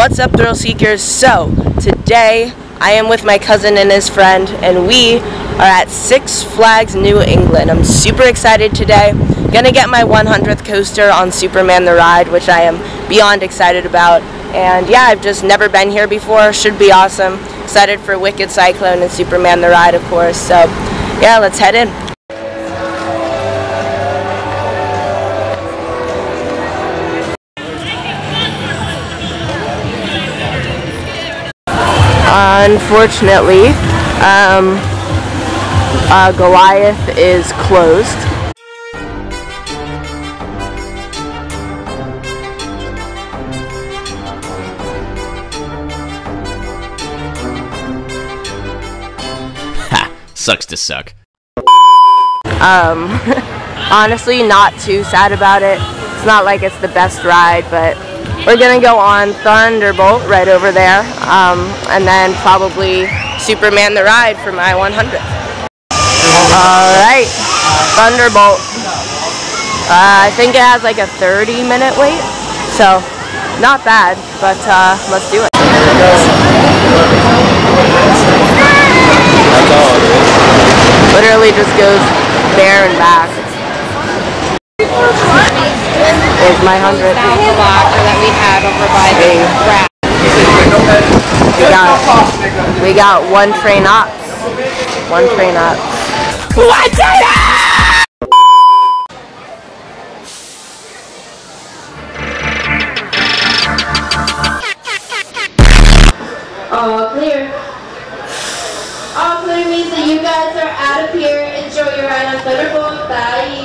What's up, thrill seekers? So, today I am with my cousin and his friend, and we are at Six Flags New England. I'm super excited today. Gonna get my 100th coaster on Superman the Ride, which I am beyond excited about. And yeah, I've just never been here before. Should be awesome. Excited for Wicked Cyclone and Superman the Ride, of course. So, yeah, let's head in. Unfortunately, um, uh, Goliath is closed. Ha! Sucks to suck. Um, honestly, not too sad about it. It's not like it's the best ride, but we're gonna go on Thunderbolt right over there, um, and then probably Superman the Ride for my 100th. All right, Thunderbolt. Uh, I think it has like a 30 minute wait, so not bad, but uh, let's do it. Literally just goes there and back. Is my 100th. the that we had over by the rack. We got we got one train up. One train up. One train up! All clear. All clear means that you guys are out of here. Enjoy your ride on Thunderbolt. Bye.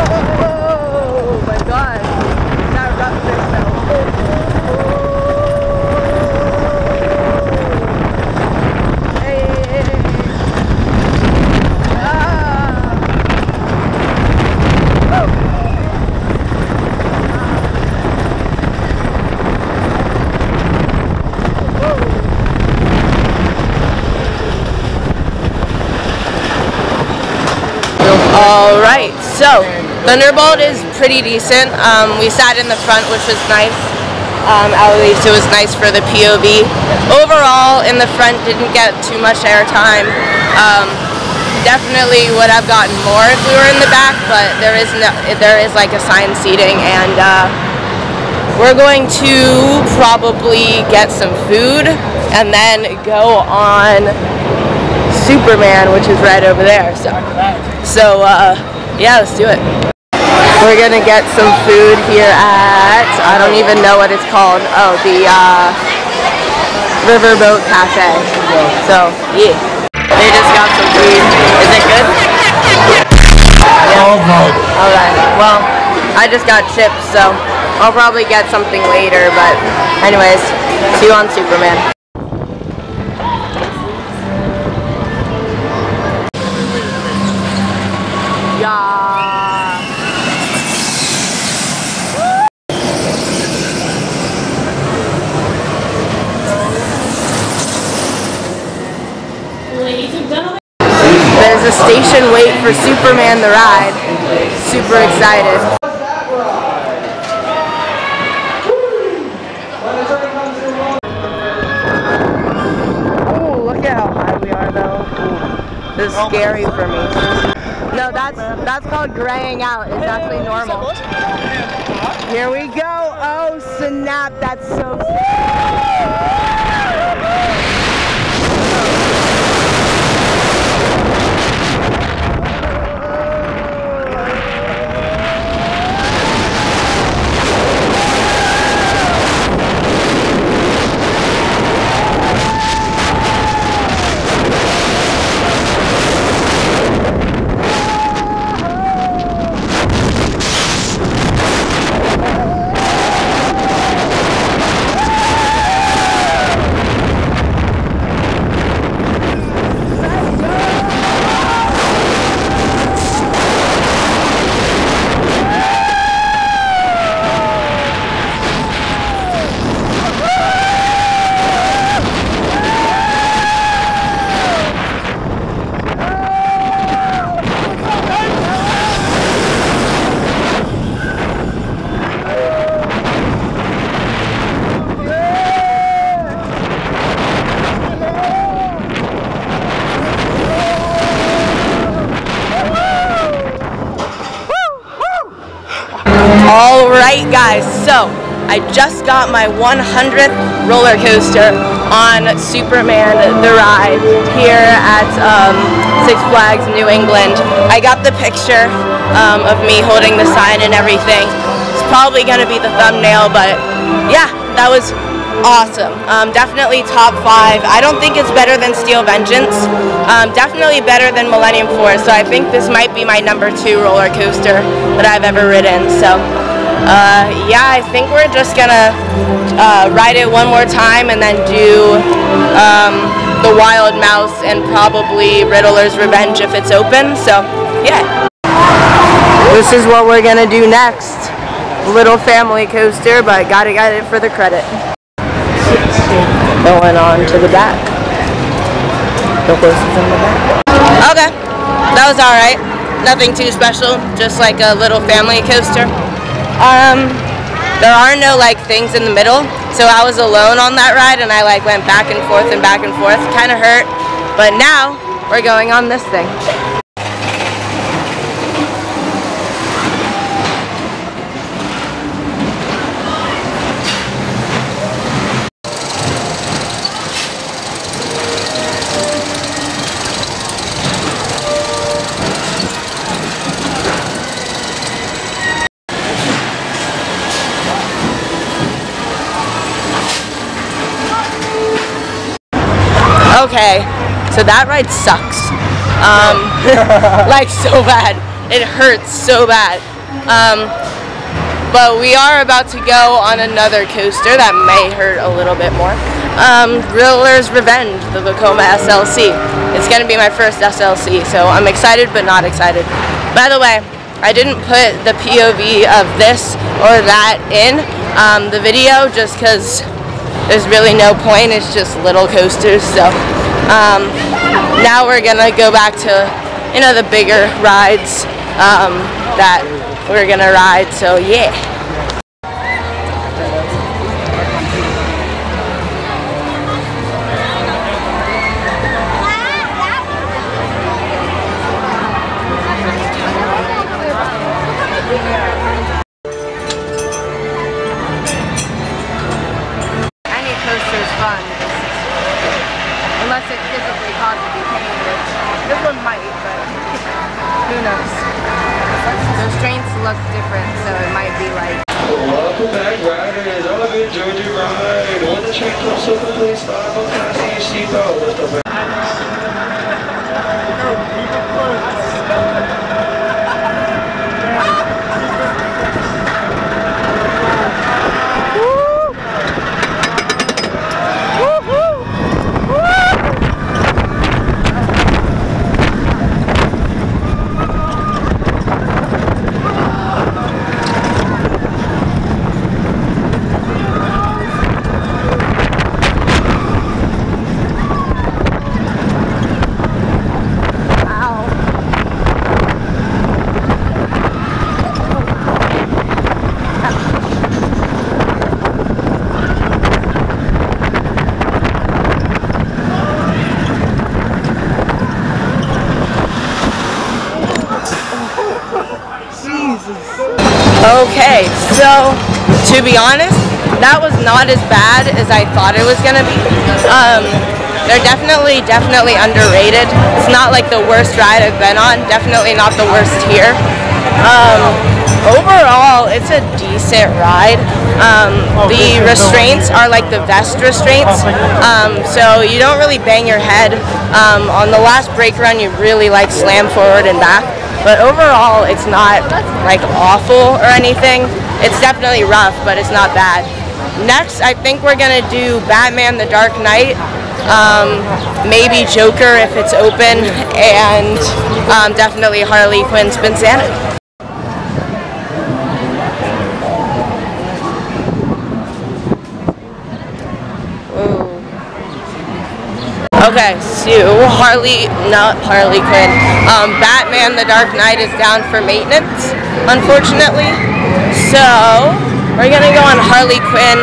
Oh my god. That roughness though. Hey, hey, hey. Ah. All right, so Thunderbolt is pretty decent. Um, we sat in the front, which was nice. Um, at least it was nice for the POV. Overall, in the front, didn't get too much airtime. Um, definitely would have gotten more if we were in the back, but there is no, there is like assigned seating, and uh, we're going to probably get some food and then go on Superman, which is right over there. So, so uh, yeah, let's do it. We're gonna get some food here at I don't even know what it's called. Oh, the uh, Riverboat Cafe. So yeah, they just got some food. Is it good? Yeah. All right. Well, I just got chips, so I'll probably get something later. But anyways, see you on Superman. Yeah. Ladies and gentlemen. There's a station wait for Superman the ride. Super excited. Oh, look at how high we are though. This is scary for me. No, that's that's called graying out. It's actually normal. Here we go. Oh snap, that's so right, so I just got my 100th roller coaster on Superman the Ride here at um, Six Flags New England. I got the picture um, of me holding the sign and everything. It's probably going to be the thumbnail, but yeah, that was awesome. Um, definitely top five. I don't think it's better than Steel Vengeance. Um, definitely better than Millennium Force. So I think this might be my number two roller coaster that I've ever ridden. So uh, yeah, I think we're just gonna uh, ride it one more time and then do um, the Wild Mouse and probably Riddler's Revenge if it's open. So yeah. This is what we're gonna do next. Little family coaster, but gotta get it for the credit going on to the back. The horses in the back. Okay, that was alright. Nothing too special, just like a little family coaster. Um, there are no like things in the middle, so I was alone on that ride and I like went back and forth and back and forth. Kind of hurt, but now we're going on this thing. Okay, so that ride sucks. Um, like so bad. It hurts so bad. Um, but we are about to go on another coaster that may hurt a little bit more. Um, Revenge, the Vekoma SLC. It's going to be my first SLC, so I'm excited but not excited. By the way, I didn't put the POV of this or that in um, the video just because there's really no point. It's just little coasters. So um, now we're gonna go back to you know the bigger rides um, that we're gonna ride. So yeah. To be honest, that was not as bad as I thought it was gonna be. Um, they're definitely, definitely underrated. It's not like the worst ride I've been on. Definitely not the worst here. Um, overall, it's a decent ride. Um, the restraints are like the vest restraints, um, so you don't really bang your head. Um, on the last brake run, you really like slam forward and back. But overall, it's not like awful or anything. It's definitely rough, but it's not bad. Next, I think we're gonna do Batman: The Dark Knight. Um, maybe Joker if it's open, and um, definitely Harley Quinn Spinsanity. Okay, so Harley, not Harley Quinn. Um, Batman: The Dark Knight is down for maintenance, unfortunately. So we're gonna go on Harley Quinn.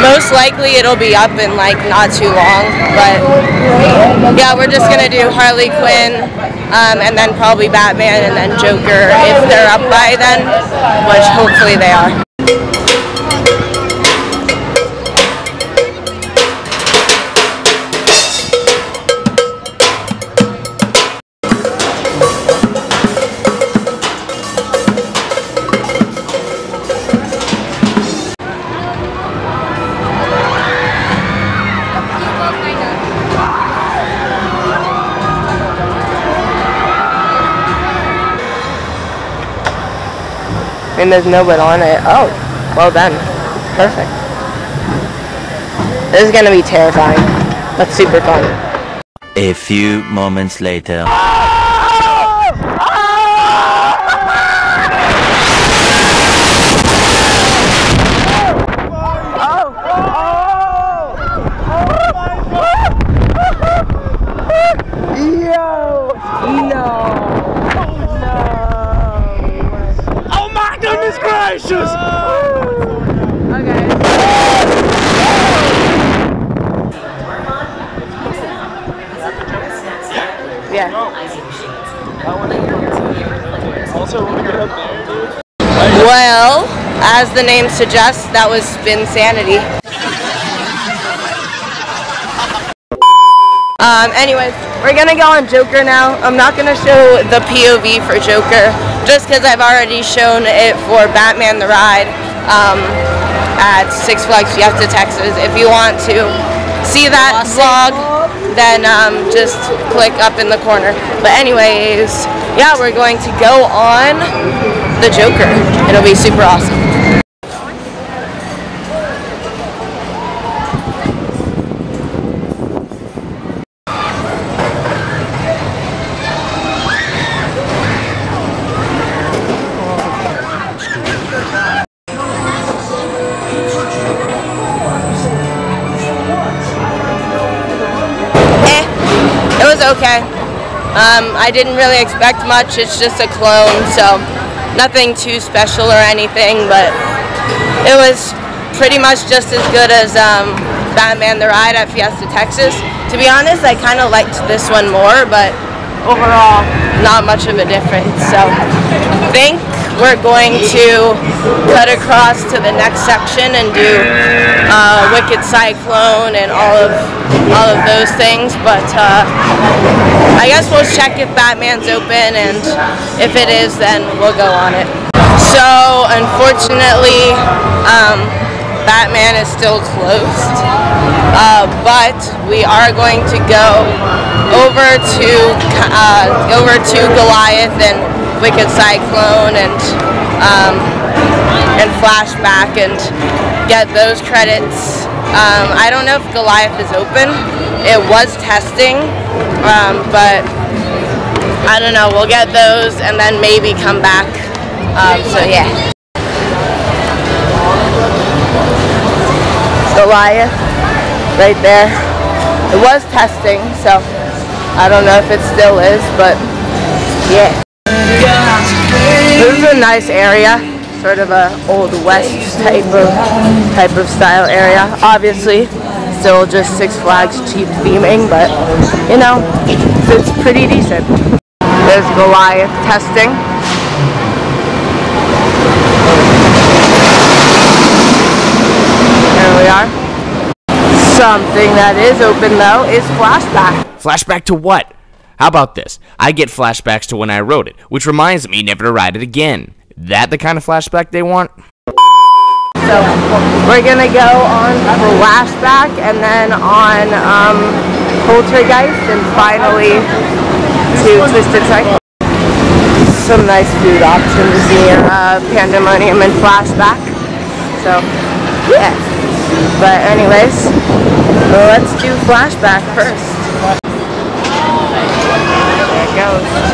Most likely it'll be up in like not too long, but yeah, we're just gonna do Harley Quinn, um, and then probably Batman, and then Joker if they're up by then, which hopefully they are. And there's no on it. Oh, well done. Perfect. This is gonna be terrifying. but super fun. A few moments later. Yeah. Well, as the name suggests, that was Spinsanity. Um, anyways, we're gonna go on Joker now. I'm not gonna show the POV for Joker, just because I've already shown it for Batman the Ride um, at Six Flags Fiesta, Texas. If you want to see that vlog, then um, just click up in the corner. But anyways, yeah, we're going to go on the Joker. It'll be super awesome. Okay. Um, I didn't really expect much. It's just a clone, so nothing too special or anything. But it was pretty much just as good as um, Batman the Ride at Fiesta Texas. To be honest, I kind of liked this one more, but overall, not much of a difference. So I think we're going to cut across to the next section and do uh, Wicked Cyclone and all of all of those things. But uh, I guess we'll check if Batman's open, and if it is, then we'll go on it. So unfortunately, um, Batman is still closed, uh, but we are going to go over to uh, over to Goliath and Wicked Cyclone and um, and Flashback and get those credits. Um, I don't know if Goliath is open. It was testing, um, but I don't know. We'll get those and then maybe come back. Um, so yeah. Goliath, right there. It was testing, so I don't know if it still is, but yeah. This is a nice area, sort of a old west type of type of style area. Obviously, still just Six Flags cheap theming, but you know, it's pretty decent. There's Goliath testing. We are. Something that is open though is flashback. Flashback to what? How about this? I get flashbacks to when I wrote it, which reminds me never to write it again. That the kind of flashback they want? So we're gonna go on flashback and then on um, poltergeist and finally to twisted cycle. Some nice food options near uh, pandemonium and flashback. So yeah. But anyways, let's do flashback first. There it goes.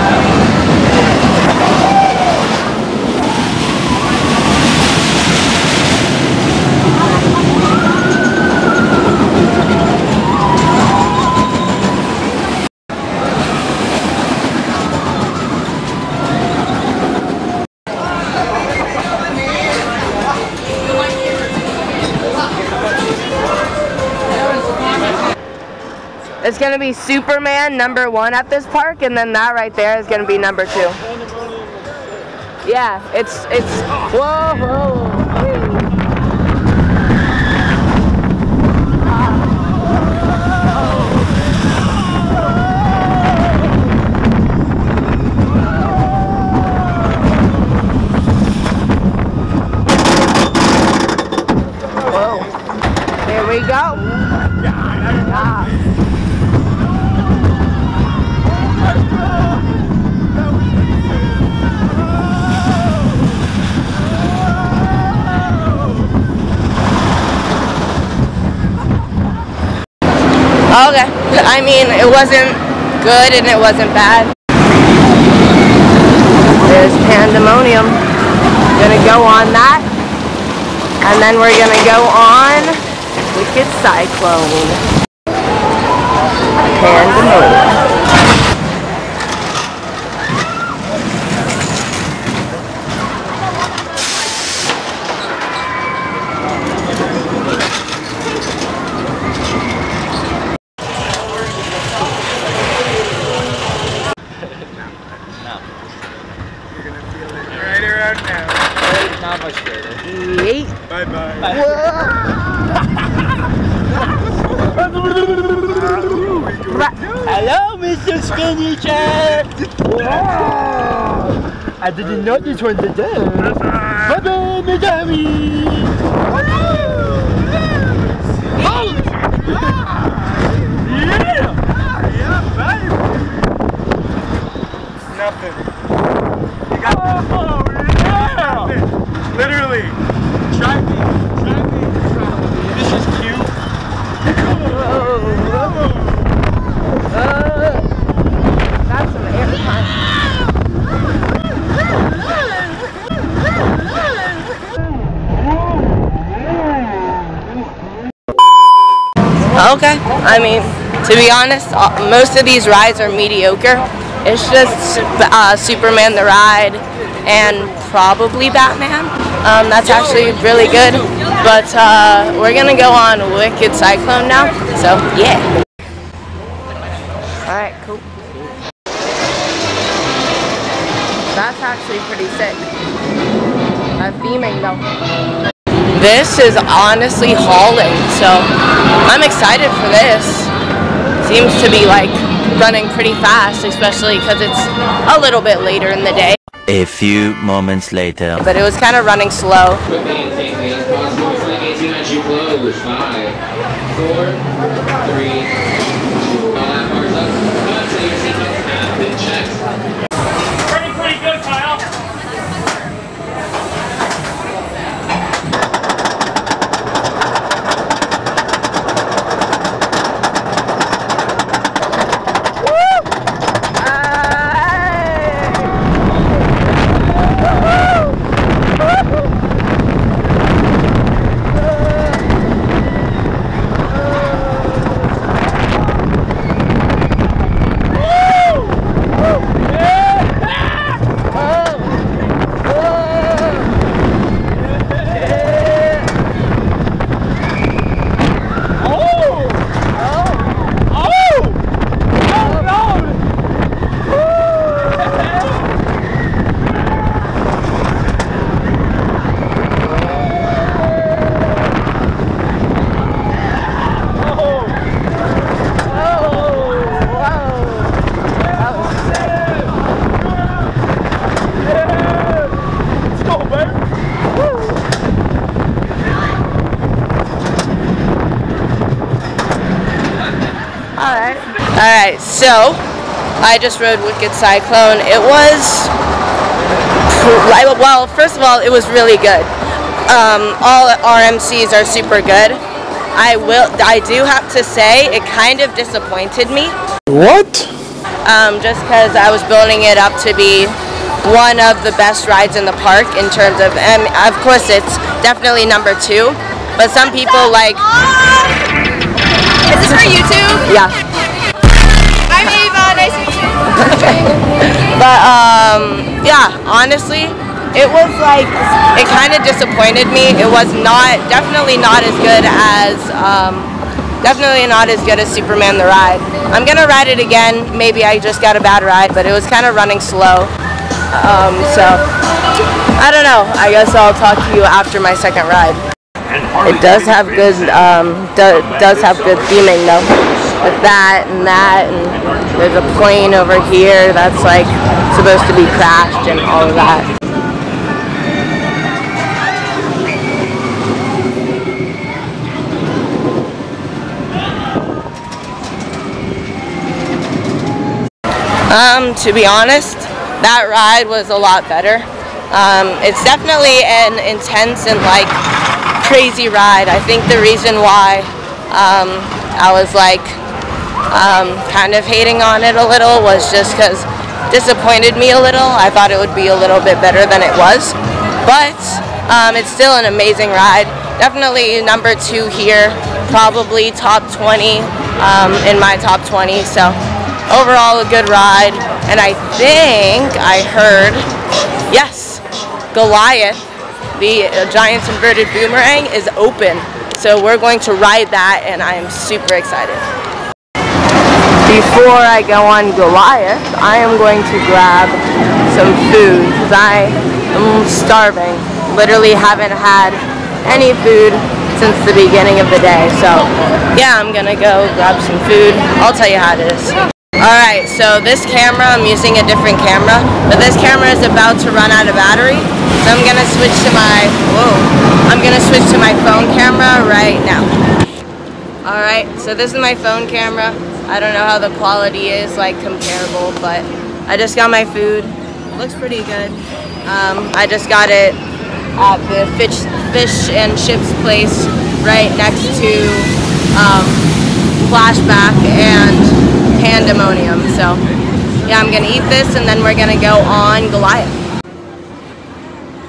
It's gonna be Superman number one at this park, and then that right there is gonna be number two. Yeah, it's it's whoa whoa. Okay. I mean, it wasn't good and it wasn't bad. There's pandemonium. Gonna go on that. And then we're gonna go on Wicked Cyclone. Pandemonium. Didn't this one the day. Bye-bye, Madame! Nothing. You got oh, yeah. Nothing. Literally. Try me. Try me. This is cute. That's some air time. Okay. I mean, to be honest, uh, most of these rides are mediocre. It's just uh, Superman the ride and probably Batman. Um, that's actually really good. But uh, we're gonna go on Wicked Cyclone now. So yeah. All right. Cool. That's actually pretty sick. I'm theming though. This is honestly hauling, so I'm excited for this. Seems to be like running pretty fast, especially because it's a little bit later in the day. A few moments later. But it was kind of running slow. Quick maintain as possible. Flight 18 as you close. Five, four, three, two. All that bars up. Good. So your seatbelts have been checked. Alright, so I just rode Wicked Cyclone. It was, well, first of all, it was really good. Um, all RMCs are super good. I will, I do have to say, it kind of disappointed me. What? um, just because I was building it up to be one of the best rides in the park in terms of, and of course it's definitely number two, but some people like, Is this for YouTube? yeah. But um, yeah, honestly, it was like it kind of disappointed me. It was not definitely not as good as um, definitely not as good as Superman the ride. I'm gonna ride it again. Maybe I just got a bad ride, but it was kind of running slow. Um, so I don't know. I guess I'll talk to you after my second ride. It does have good um, do, does have good theming though with that and that and there's a plane over here that's like supposed to be crashed and all of that. Um, to be honest, that ride was a lot better. Um, it's definitely an intense and like crazy ride. I think the reason why um, I was like um, kind of hating on it a little was just because disappointed me a little. I thought it would be a little bit better than it was, but um, it's still an amazing ride. Definitely number two here, probably top 20 um, in my top 20. So overall a good ride, and I think I heard yes, Goliath, the uh, giant inverted boomerang, is open. So we're going to ride that, and I am super excited. Before I go on Goliath, I am going to grab some food because I am starving. Literally haven't had any food since the beginning of the day. So yeah, I'm gonna go grab some food. I'll tell you how it is. Alright, so this camera, I'm using a different camera, but this camera is about to run out of battery. So I'm gonna switch to my, whoa, I'm gonna switch to my phone camera right now. Alright, so this is my phone camera. I don't know how the quality is, like comparable, but I just got my food. Looks pretty good. Um, I just got it at the fish, fish and chips place right next to um, Flashback and Pandemonium. So yeah, I'm gonna eat this and then we're gonna go on Goliath.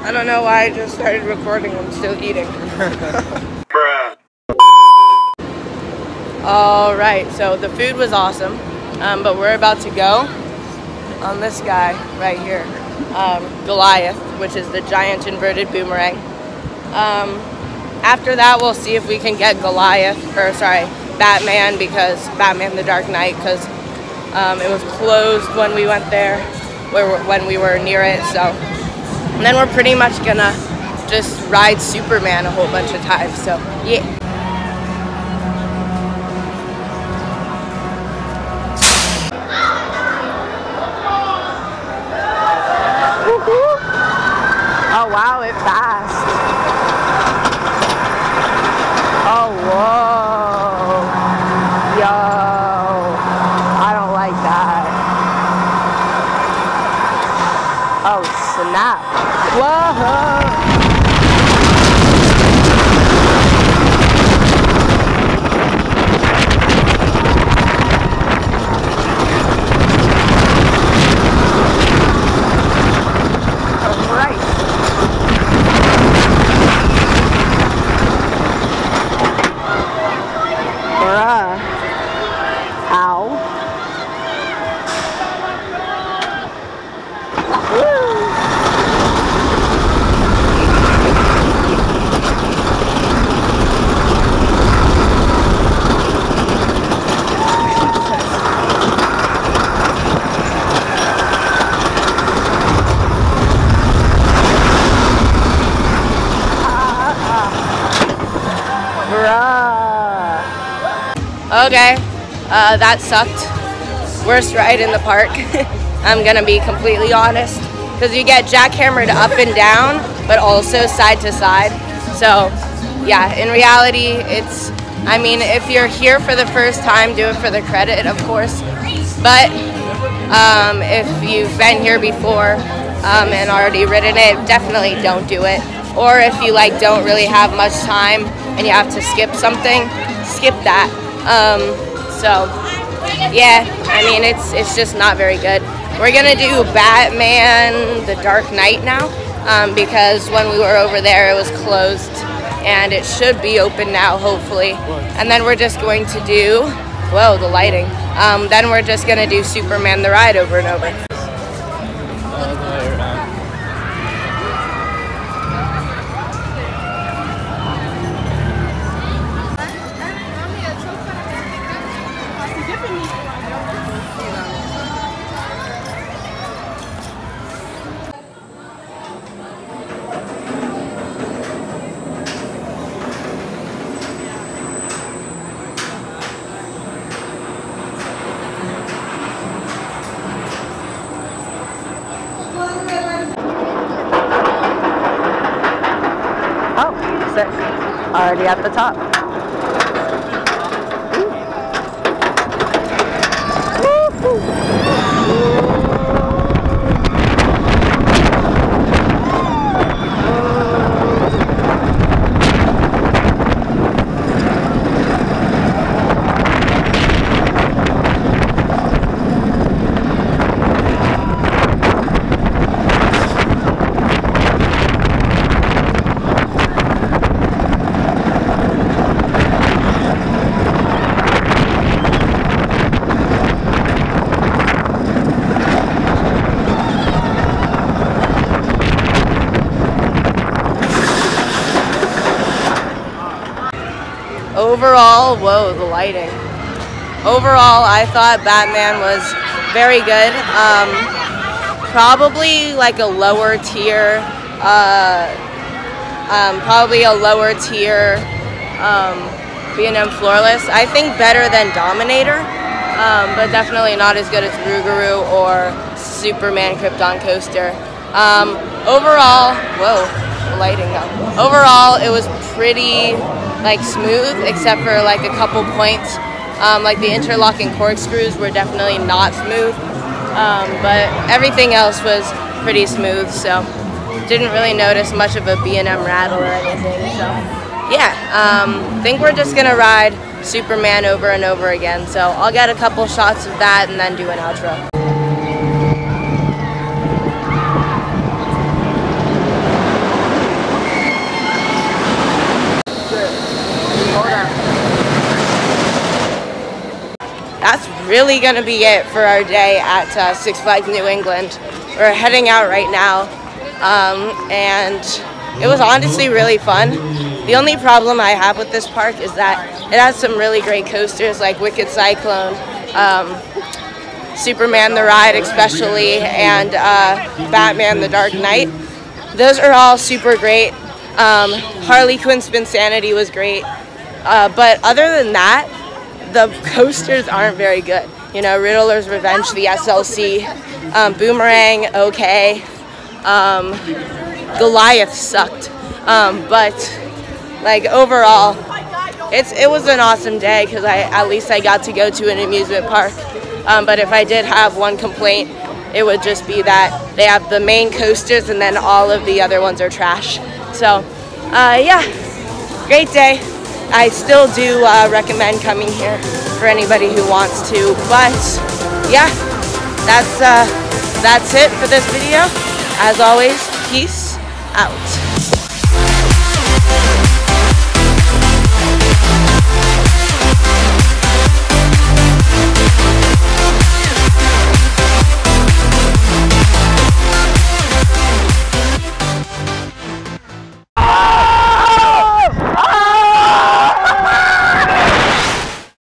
I don't know why I just started recording. I'm still eating. All right, so the food was awesome, um, but we're about to go on this guy right here, um, Goliath, which is the giant inverted boomerang. Um, after that, we'll see if we can get Goliath, or sorry, Batman, because Batman the Dark Knight, because um, it was closed when we went there, where, when we were near it. So, and then we're pretty much gonna just ride Superman a whole bunch of times. So, yeah. Oh wow, it fast. Oh whoa. Yo. I don't like that. Oh snap. Whoa. Alright. Bruh. Ow. Woo. Okay, uh, that sucked. Worst ride in the park. I'm gonna be completely honest. Because you get jackhammered up and down, but also side to side. So, yeah, in reality, it's, I mean, if you're here for the first time, do it for the credit, of course. But um, if you've been here before um, and already ridden it, definitely don't do it. Or if you like don't really have much time and you have to skip something, skip that. Um, so yeah, I mean it's it's just not very good. We're gonna do Batman: The Dark Knight now um, because when we were over there it was closed and it should be open now hopefully. And then we're just going to do whoa the lighting. Um, then we're just gonna do Superman the Ride over and over. Oh, sick. Already at the top. Overall, whoa, the lighting. Overall, I thought Batman was very good. Um, probably like a lower tier, uh, um, probably a lower tier um, B&M Floorless. I think better than Dominator, um, but definitely not as good as Rougarou or Superman Krypton Coaster. Um, overall, whoa, lighting up. Overall, it was pretty like smooth, except for like a couple points. Um, like the interlocking corkscrews were definitely not smooth, um, but everything else was pretty smooth. So didn't really notice much of a B&M rattle or anything. So yeah, um, think we're just gonna ride Superman over and over again. So I'll get a couple shots of that and then do an outro. that's really going to be it for our day at uh, Six Flags New England. We're heading out right now, um, and it was honestly really fun. The only problem I have with this park is that it has some really great coasters like Wicked Cyclone, um, Superman the Ride especially, and uh, Batman the Dark Knight. Those are all super great. Um, Harley Quinn Spinsanity was great. Uh, but other than that, the coasters aren't very good. You know, Riddler's Revenge, the SLC, um, Boomerang, okay. Um, Goliath sucked. Um, but like overall, it's it was an awesome day because I at least I got to go to an amusement park. Um, but if I did have one complaint, it would just be that they have the main coasters and then all of the other ones are trash. So, uh, yeah, great day. I still do uh, recommend coming here for anybody who wants to. But yeah, that's uh, that's it for this video. As always, peace out.